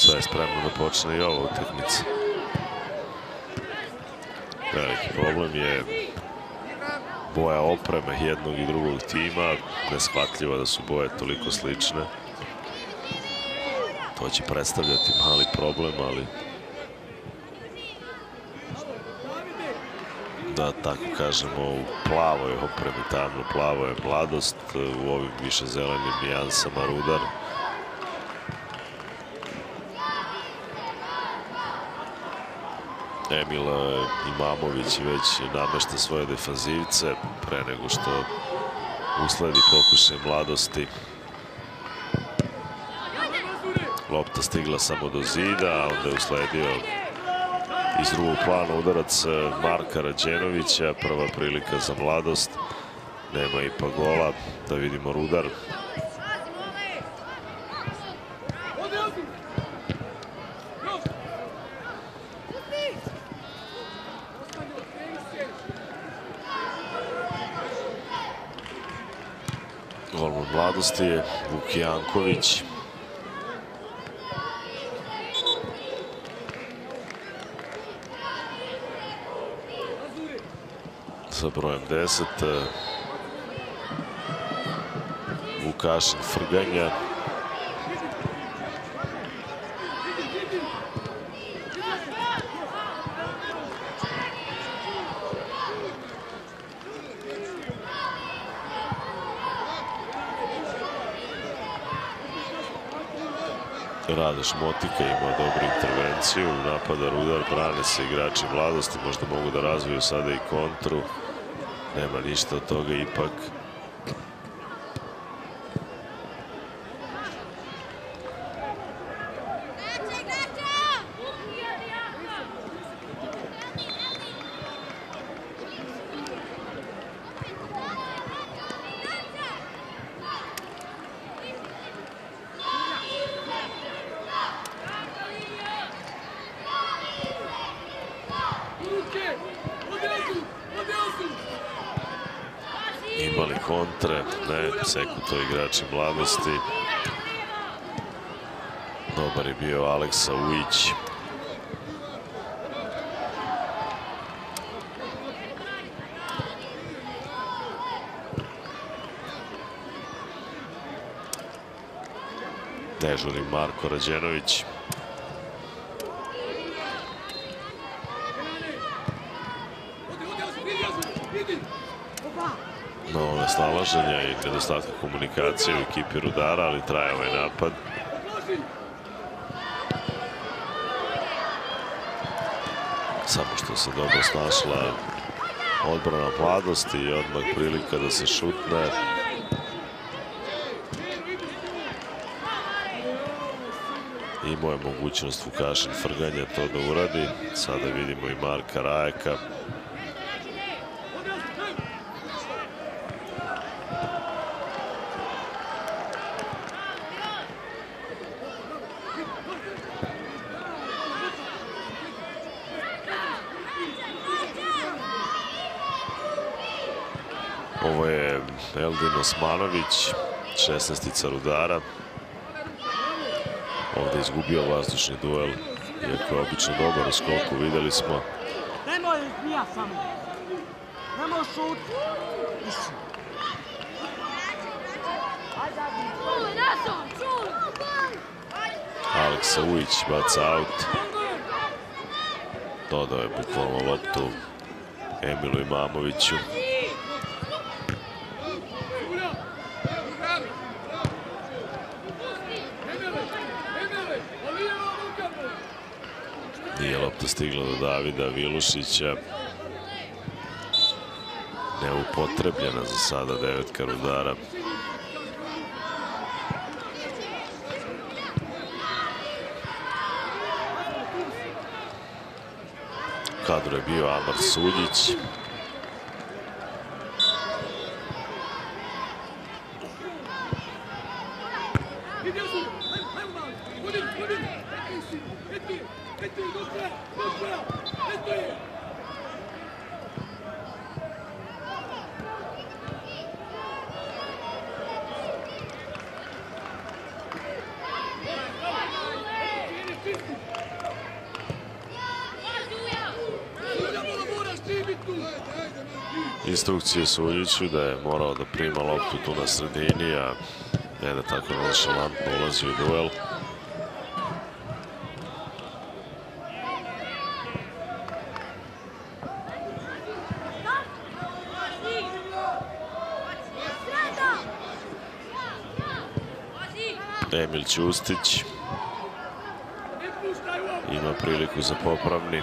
Sve je spremno da počne i ova utakmica. Veliki problem je boja opreme jednog i drugog tima. Neshvatljivo da su boje toliko slične. To će predstavljati mali problem, ali da tako kažemo u plavoj opremi, tamno plavo je mladost, u ovim više zelenim nijansama rudar. Emil Imamović već namešta svoje defanzivce pre nego što usledi pokušaj mladosti. Lopta stigla samo do zida, onda je usledio iz drugog plana udarac Marka Rađenovića. Prva prilika za mladost. Nema ipak gola. Da vidimo Rudar. Golman пропусти Вук Янкович. Sa brojem 10. Vukašin Frganja. Radoš Motika ima dobru intervenciju, napada Rudar, brane se igrači mladosti, možda mogu da razviju sada i kontru. Nema ništa od toga ipak. Imali kontre, ne, seku to igrači mladosti. Dobar je bio Aleksa Ujić. Dežuri Marko Rađenović. Novo nesnalaženja i nedostatka komunikacije u ekipi Rudara, ali traje ovaj napad. Samo što se dobro snašla odbrana mladosti i odmah prilika da se šutne. Imao je mogućnost Vukašin Frganja to da uradi. Sada vidimo i Marka Rajeka. Ovo je Eldin Osmanović, 16-ica Rudara. Ovde izgubio vazdušni duel, iako je obično dobar u skoku, videli smo. Nemoj mija samo. Nemoj šut. Više. Aleksa Ujić baca aut. Dodao je bukvalno loptu Emilu Imamoviću. Nije lopta stigla do Davida Vilušića. Neupotrebljena za sada devetka Rudara. kadru je bio Amar Suljić. Instrukcije Suljiću da je morao da prima loptu tu na sredini, a ne da tako nonšalantno ulazi u duel. Emil Ćustić ima priliku za popravni.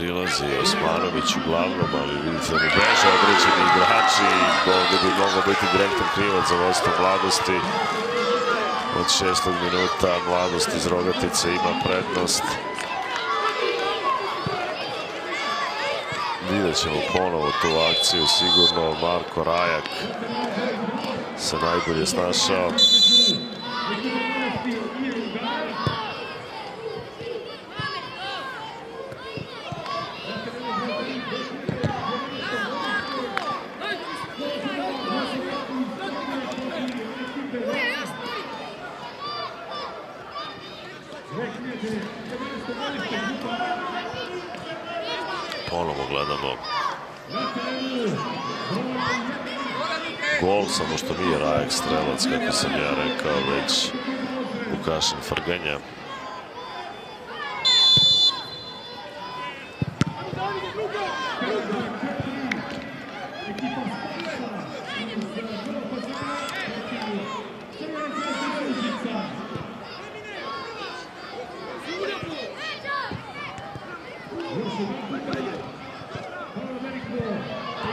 Prilazi Osmanović uglavnom, ali vidite da beže određeni igrači i ovdje bi mogao biti direktan krivac za vojstvo mladosti. Od šestog minuta mladost iz Rogatice ima prednost. Vidjet ćemo ponovo tu akciju, sigurno Marko Rajak se najbolje snašao. Ponovo gledamo gol, samo što nije Rajek strelac, kako sam ja rekao, već Vukašin Frganja.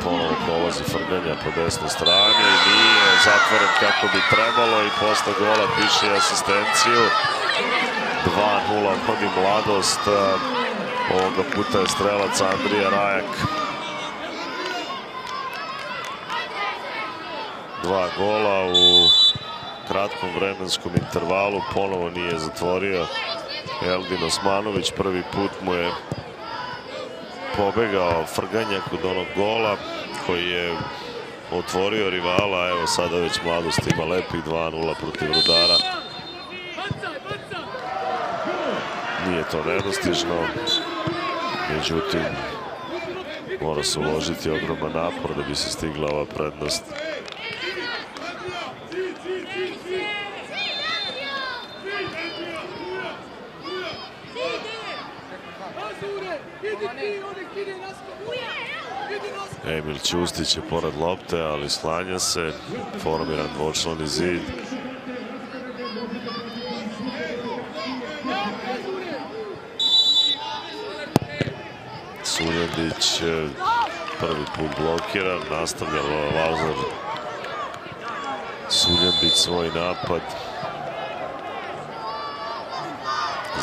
Ponovo prolazi Frganja po desnoj strani i nije zatvoren kako bi trebalo i posle piše asistenciju. 2-0 vodi mladost. Ovoga puta je strelac Andrija Rajak. Dva gola u kratkom vremenskom intervalu. Ponovo nije zatvorio Eldin Osmanović. Prvi put mu je pobegao Frganja kod onog gola koji je otvorio rivala. Evo sada već mladost ima lepih 2-0 protiv Rudara. Nije to nedostižno. Međutim, mora se uložiti ogroman napor da bi se stigla ova prednost. Emil Ćustić je pored lopte, ali slanja se. Formiran dvočlani zid. Suljandić prvi put blokiran, nastavlja Lazar Suljandić svoj napad.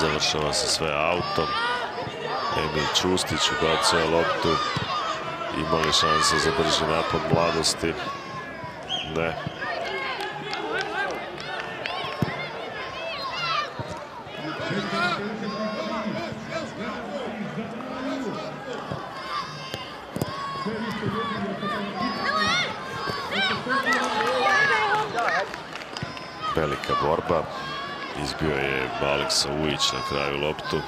Završava se sve autom. Emil Ćustić ubacuje loptu. Imali šanse za brži napad mladosti? Ne. Velika borba. Izbio je Aleksa Ujić na kraju loptu.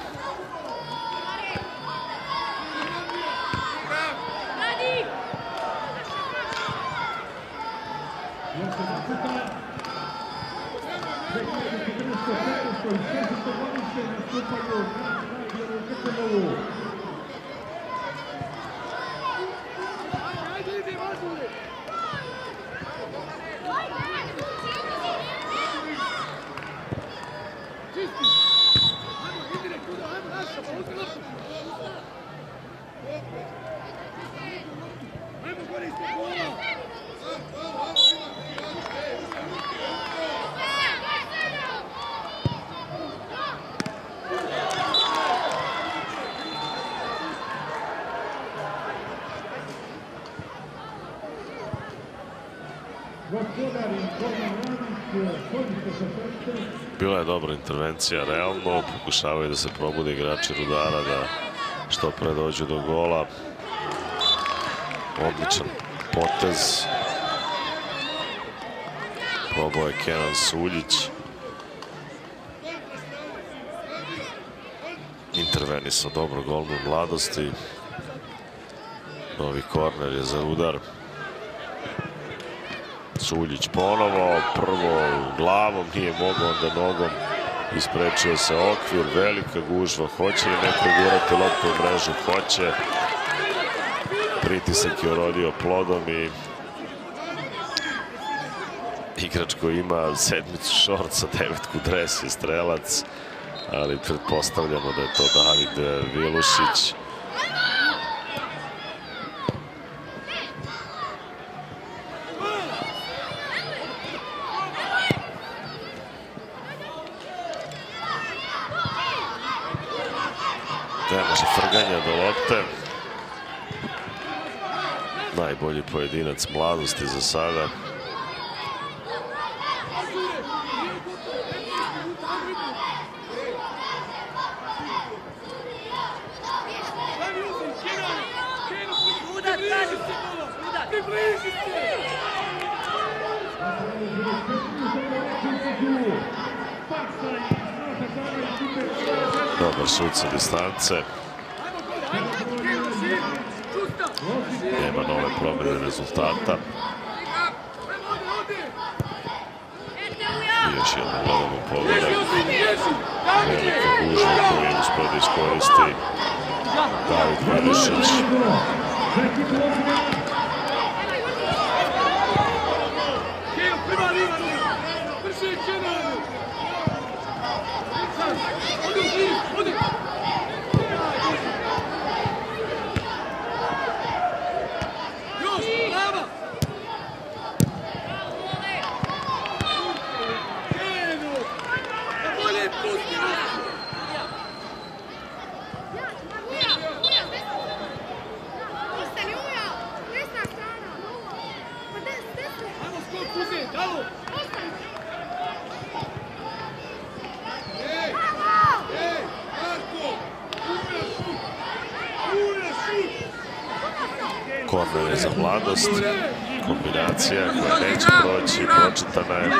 Bila je dobra intervencija, realno. Pokušavaju da se probude igrači Rudara da što pre dođu do gola. Odličan potez. Probao je Kenan Suljić. Intervenisao dobro golbom mladosti. Novi korner je za udar. Udar. Suljić ponovo, prvo glavom, nije mogao onda nogom. Isprečio se okvir, velika gužva. Hoće li neko gurati loptu u mrežu? Hoće. Pritisak je urodio plodom i igrač koji ima sedmicu šorca, devetku dres i strelac, ali pretpostavljamo da je to David Vilušić. Ne može frganja do lopte. Najbolji pojedinac mladosti za sada. Dobar šut sa distance. Nema nove promjene rezultata. I još jednom gledamo pogodak. Velika gužva koju je uspio da iskoristi David. Mladost. Kombinacija koja neće proći, pročitana je.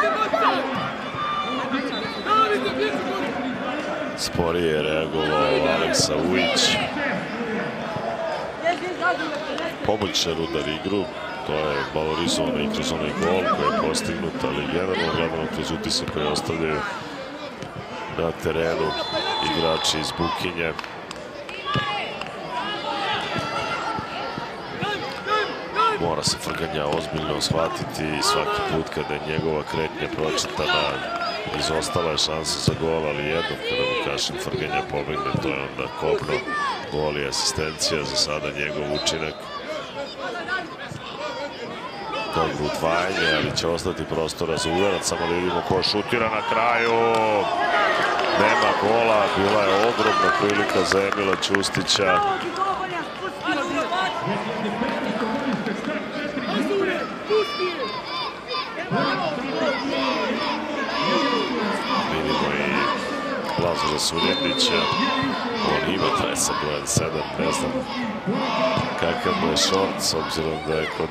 Sporije je reagovao Aleksa Ujić. Pomoćne rudar igru. To je valorizovano i kroz onaj gol koji je postignut, ali generalno gledano kroz utisak koji ostavljaju na terenu igrači iz Bukinje. Mora se Frganja ozbiljno shvatiti i svaki put kada je njegova kretnja pročitana izostala je šansa za gol, ali jednom kada mu kažem Frganja pobegne, to je onda kopno, gol i asistencija, za sada njegov učinak. Dobro utvajanje, ali će ostati prostora za udarac, samo da vidimo ko šutira na kraju. Nema gola, bila je ogromna prilika za Emila Ćustića. Vidimo i Lazara Suljendića. On ima tresa brojan 7, ne znam kakav mu je šort, s obzirom da je kod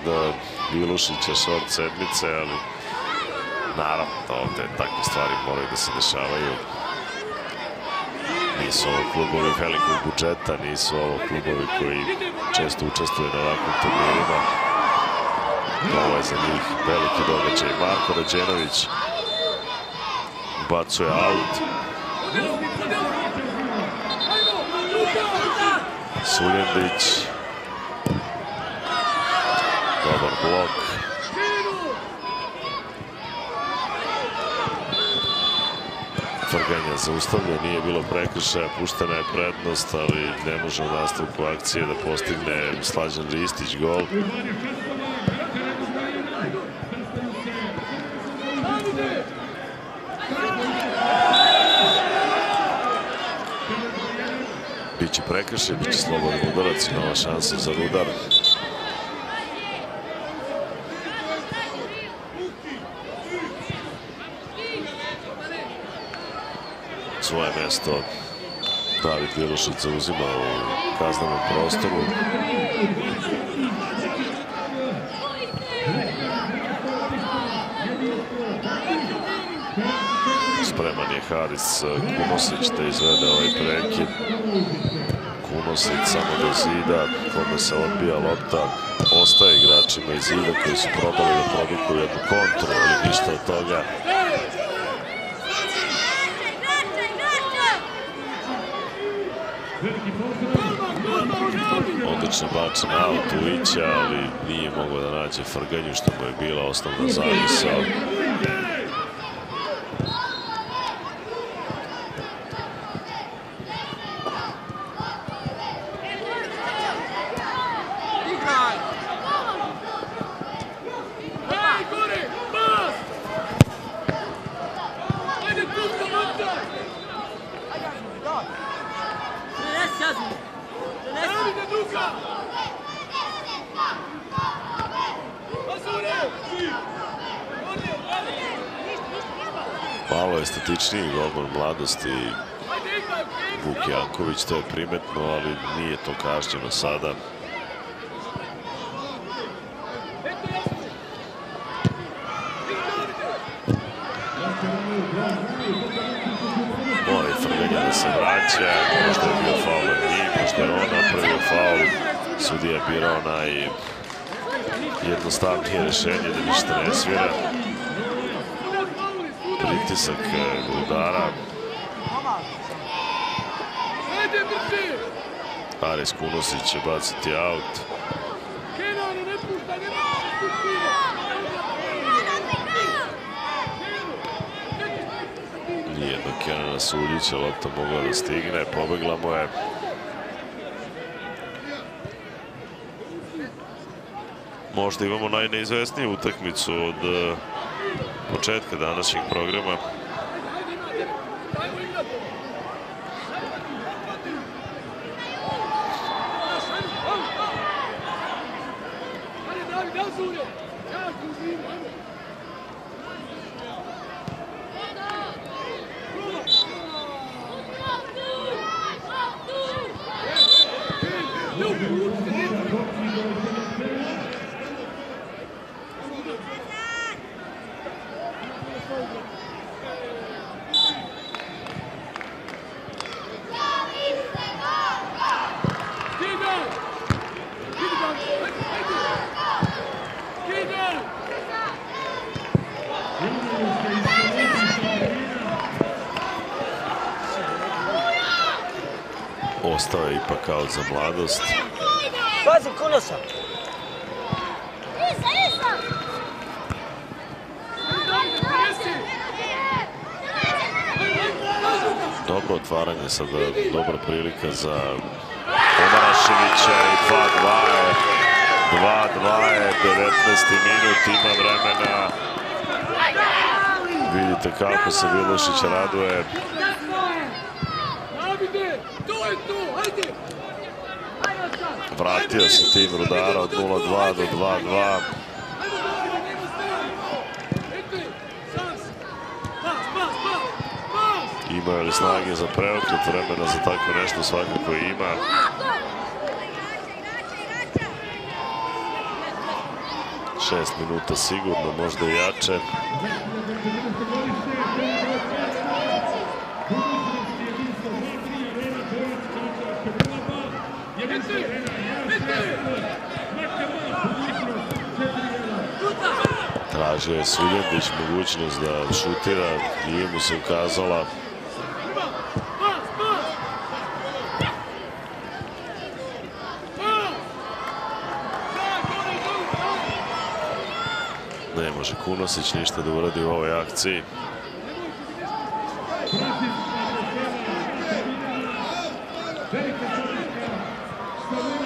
Vilušića šort sedmice, ali naravno ovde takve stvari moraju da se dešavaju. Nisu ovo klubovi velikog budžeta, nisu ovo klubovi koji često učestvuju na ovakvim turnirima. Ovo je za njih veliki događaj. Marko Rađenović bacuje aut. Suljendić. Dobar blok. Frganja zaustavlja, nije bilo prekršaja, puštena je prednost, ali ne može u nastavku akcije da postigne Slađan Ristić gol. Biće prekršaj, biće slobodan udarac i nova šansa za rudar. Svoje mesto David Vilušić zauzima u kaznenom prostoru. Spreman je Haris Kumosić da izvede ovaj prekid. Kunosic samo do zida, kome se odbija lopta, ostaje igračima iz zida koji su probali da produkuju jednu kontru, ali ništa od toga. Odlično bačen aut Ulića, ali nije mogao da nađe Frganju, što mu je bila osnovna zamisao. Igraj! Ej, gore! Pas! Ajde, pušta, vrtaj! Prenesi Jazmin. Prenesi. Evo ga, Duka! Azure! Ovdje, ovdje! Malo je statičniji golman mladosti Ajde, igraj! Vuk Janković, to je primetno, ali nije to kažnjeno sada. I Frganja da se vraća, možda je bio faul na njih, možda je on napravio faul. Sudija je birao naj jednostavnije rešenje da ništa ne svira. Pritisak eh, Grudara, Ajde, brže! Aris Kunosić će baciti aut. Kenano, ne puštaj, ne! Nije do Kenana Suljića, lopta mogla da stigne, pobegla mu je. Možda imamo najneizvesniju utakmicu od eh, početka današnjeg programa. Ostao je ipak aut za mladost. Pazi! Ajde, prenesi! Dobro otvaranje sada, dobra prilika za Omaraševića i 2-2 je 2-2 je 19. minut, ima vremena. Vidite kako se Vilošić raduje. Davide, to je to, ajde! Vratio se tim Rudara od 0-2 do 2-2. Ajmo Davide, nema strane! Eto je, sam si! Pas, pas, pas! Pas! Ima li snage za preokret vremena za tako nešto svakako ima. Šest minuta sigurno, možda i jače. Eto je, eto je! Tražio je Sviljendić mogućnost da šutira, nije mu se ukazala. Ne može Kunosić ništa da uradi u ovoj akciji. Eto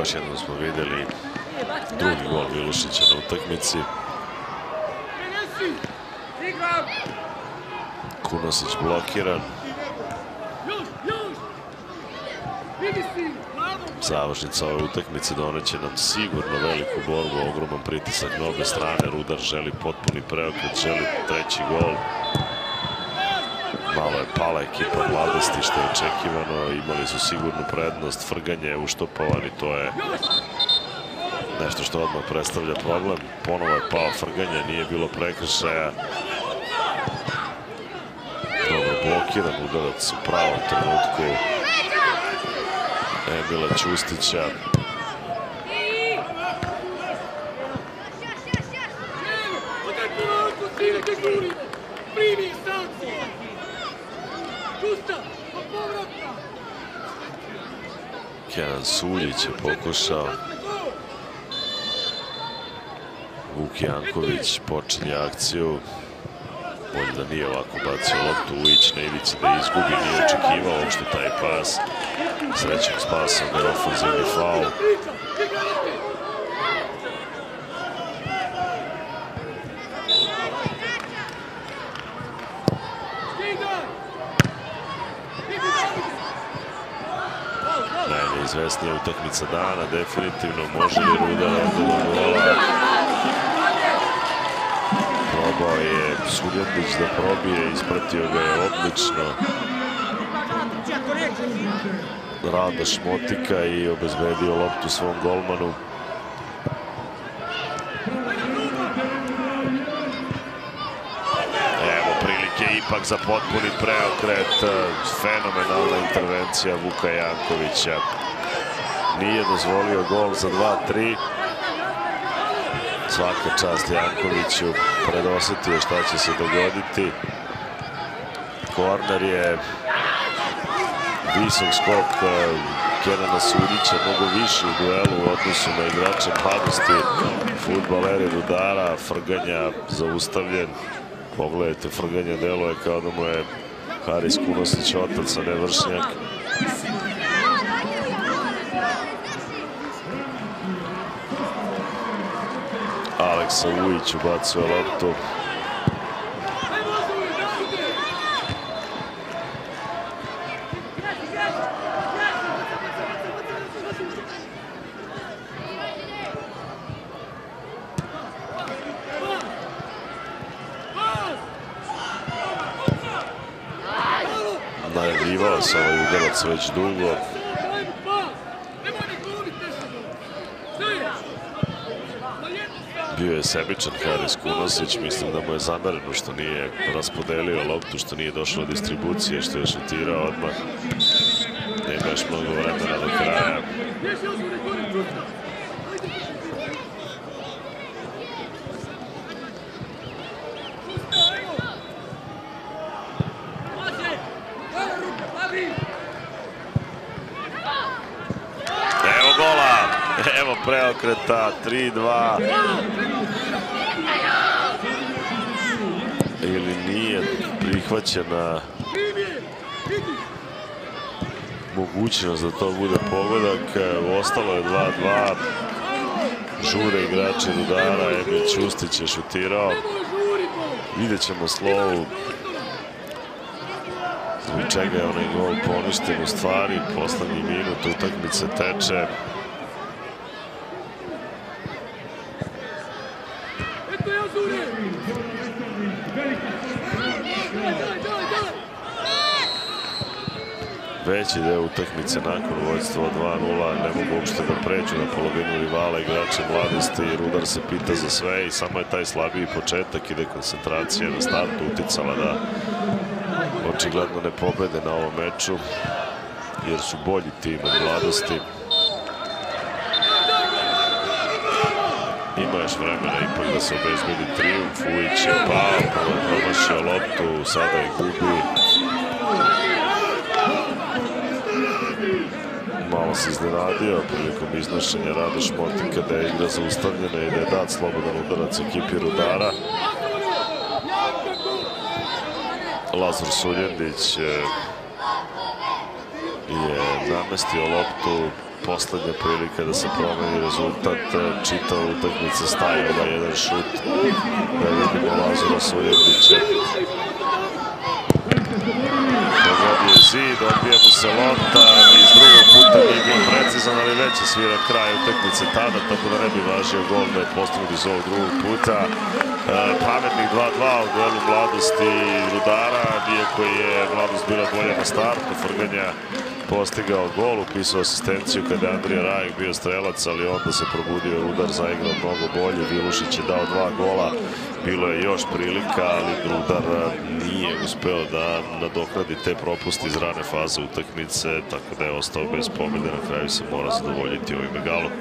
Još jednom smo videli Drugi gol Milošića na utakmici. Kunosić blokiran. Završnica ove utakmice doneće nam sigurno veliku borbu, ogroman pritisak na obe strane. Rudar želi potpuni preokret, želi treći gol. Malo je pala ekipa mladosti što je očekivano. Imali su sigurnu prednost. Frganje je uštopovan i to je nešto što odmah predstavlja problem. Ponovo je pao Frganje, nije bilo prekršaja. Dobro blokiran udarac u pravom trenutku Emila Ćustića. Kenan Suljić je pokušao. Vuk Janković počinje akciju. Bolje da nije ovako bacio loptu Ujić na ivici da izgubi, nije očekivao uopšte taj pas. Srećom spasao ga je ofenzivni faul. Najneizvesnija utakmica dana, definitivno može li ovde do gola. Probao je Suljandić da probije, ispratio ga je odlično. Radoš Motika i obezbedio loptu svom golmanu. Ipak za potpuni preokret. Fenomenalna intervencija Vuka Jankovića. Nije dozvolio gol za 2-3. Svaka čast Jankoviću. Predosetio šta će se dogoditi. Korner je visok skok eh, Kenana Sudića, mnogo više u duelu u odnosu na igrače mladosti. Futbaleri Rudara, Frganja zaustavljen. Pogledajte, Frganja deluje kao da mu je Haris Kunosić otac, a ne vršnjak. Aleksa Ujić ubacuje loptu. Najavljivao se ovaj udarac već dugo. Daj mu pas! Nemoj ne glumit nešto! Stoji! Na jednu stranu! Bio je sebičan Haris Kunosić, mislim da mu je zamereno što nije raspodelio loptu, što nije došlo do distribucije, što je šutirao odmah. Nema još mnogo vremena do kraja. Preokreta, 3-2. Ili nije prihvaćena mogućnost da to bude pogodak. Ostalo je 2-2. Žure igrači Rudara, Emil Ćustić je šutirao. Vidjet ćemo slovu zbog čega je onaj gol poništen u stvari. Poslednji minut utakmice teče. Veći deo utakmice nakon vojstva od 2-0 ne mogu uopšte da pređu na polovinu rivala igrače mladosti. Rudar se pita za sve i samo je taj slabiji početak i dekoncentracija na startu uticala da očigledno ne pobede na ovom meču jer su bolji tim od mladosti. Ima još vremena ipak da se obezbedi trijumf. Ujić je pao, pa promašio loptu, sada je gubi. Malo se iznenadio prilikom iznošenja Radoš Motika da je igra zaustavljena i da je dat slobodan udarac ekipi Rudara. Lazar Suljendić e, je namestio loptu poslednja prilika da se promeni rezultat. Čitava utakmica staje ovaj jedan šut. Da vidimo Lazura Sujevdića. Pogodio zid, odbija mu se lopta, iz drugog puta nije bio precizan, ali već je svira kraj utakmice tada, tako da ne bi važio gol da je postignut iz ovog drugog puta. E, pametnih 2-2 u duelu mladosti rudara, iako je mladost bila bolja na startu, Frganja postigao gol, upisao asistenciju kada je Andrija Rajek bio strelac, ali onda se probudio Rudar, zaigrao mnogo bolje, Vilušić je dao dva gola, bilo je još prilika, ali Rudar nije uspeo da nadokradi te propusti iz rane faze utakmice, tako da je ostao bez pobjede, na kraju se mora zadovoljiti ovim galom.